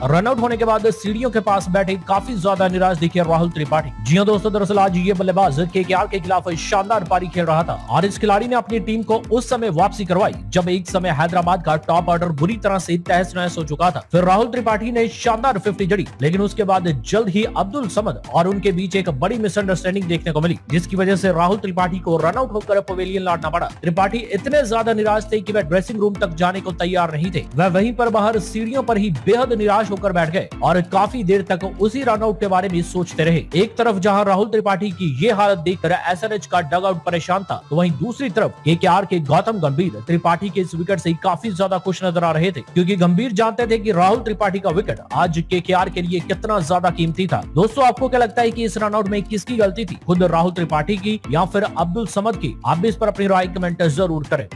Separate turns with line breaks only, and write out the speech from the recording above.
Runout होने के बाद सीढ़ियों के पास बैठे काफ़ी ज़्यादा निराश दिखे राहुल त्रिपाठी। जी हाँ दोस्तों, दरअसल आज ये बल्लेबाज के के खिलाफ शानदार पारी खेल रहा था। और इस खिलाड़ी ने अपनी टीम को उस समय वापसी करवाई, जब एक समय हैदराबाद का टॉप ऑर्डर बुरी तरह से तहस नहस हो चुका था। फिर राहुल त्रिपाठी ने शानदार फिफ्टी जड़ी, लेकिन उसके बाद जल्द ही अब्दुल समद और उनके बीच एक बड़ी मिसअंडरस्टैंडिंग देखने को मिली, जिसकी वजह से राहुल त्रिपाठी को रनआउट होकर पवेलियन लौटना पड़ा। त्रिपाठी इतने ज़्यादा निराश थे की वह ड्रेसिंग रूम तक जाने को तैयार नहीं थे। वह वहीं पर बाहर सीढ़ियों पर ही बेहद निराश होकर बैठ गए और काफ़ी देर तक उसी रनआउट के बारे में सोचते रहे। एक तरफ़ जहाँ राहुल त्रिपाठी की ये हालत देखकर एसएनएच का डग आउट परेशान था तो वहीं दूसरी तरफ़ के के आर के गौतम गंभीर त्रिपाठी के इस विकेट से काफ़ी ज़्यादा खुश नज़र आ रहे थे, क्योंकि गंभीर जानते थे कि राहुल त्रिपाठी का विकेट आज के के लिए कितना ज़्यादा कीमती था। दोस्तों, आपको क्या लगता है कि इस रनआउट में किसकी गलती थी? खुद राहुल त्रिपाठी की या फिर अब्दुल समद की? आप भी इस पर अपनी राय कमेंट ज़रूर करें।